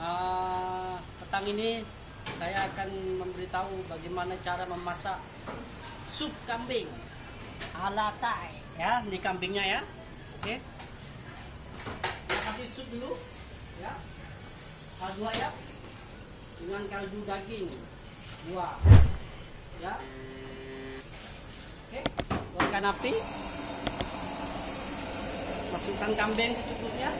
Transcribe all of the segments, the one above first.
eh, petang ini saya akan memberitahu bagaimana cara memasak sup kambing. Ala Thai ya ini kambingnya ya. Oke. Kita kasih sup dulu ya. Kaldu ayam dengan kaldu daging dua ya. Oke buatkan api. Masukkan kambing secukupnya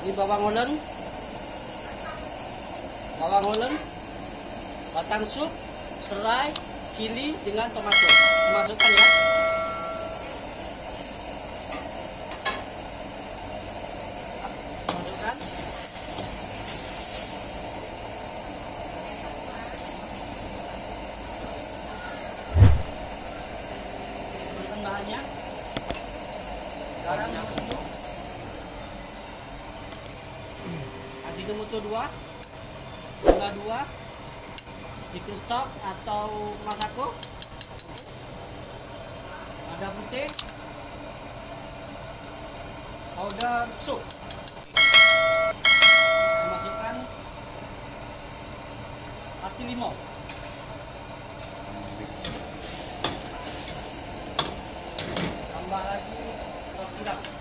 Ini bawang holland. Bawang holland. Batang sup, serai, cili dengan tomato. Masukkan ya. Masukkan. Garam sejuk. Ajinomoto 2 gula 2 chicken stock atau masako ada putih. Powder sup. Masukkan. Hati limau tambah lagi saus tiram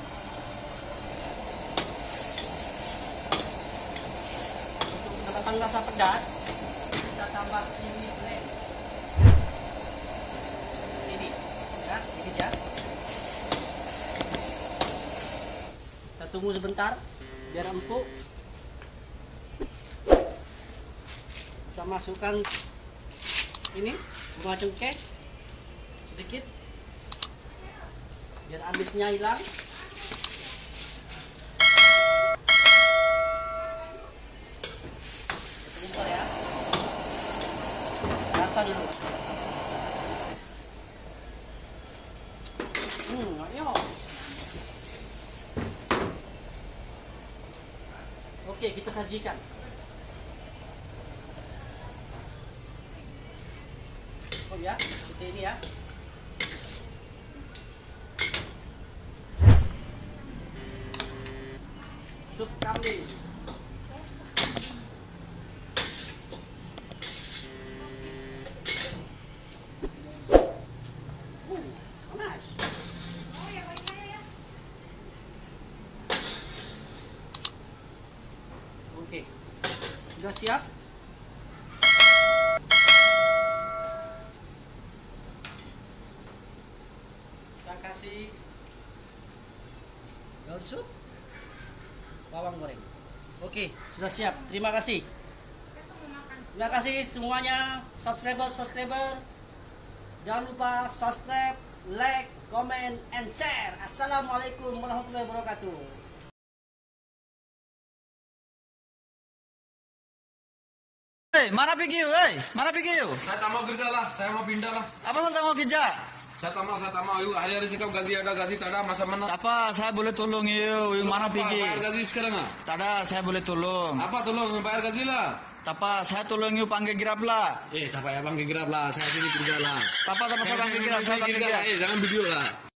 menambahkan rasa pedas kita tambah blend ini. Ya ini ya kita tunggu sebentar biar empuk. Kita masukkan ini bunga cengkeh sedikit biar amisnya hilang Sebentar ya. Rasa dulu. Hmm, ayo. Oke, kita sajikan. Oh ya, seperti ini ya. Sup kambing. Sudah siap? Kita kasih daun sup bawang goreng. Oke, sudah siap. Terima kasih. Terima kasih semuanya subscriber subscriber. Jangan lupa subscribe, like, comment, and share. Assalamualaikum warahmatullahi wabarakatuh. Hei, mana pergi you? Hei, mana pergi you? Saya tak mau kerja lah, saya mau pindah lah. Apa lu tak mau kerja? Saya tak mau, saya tak mau. Yuk, hari-hari sikap gaji ada, gaji tak ada, masa mana? Apa, saya boleh tolong you? You mana pergi? Bayar gaji sekarang ah? Tak ada, saya boleh tolong. Apa tolong, bayar gaji lah. Tapa, saya tolong you panggil grab lah. Eh, tak payah bang gerap lah, saya sini kerja lah. Tapa, tapa, saya panggil grab, saya panggil grab. Eh, jangan video lah.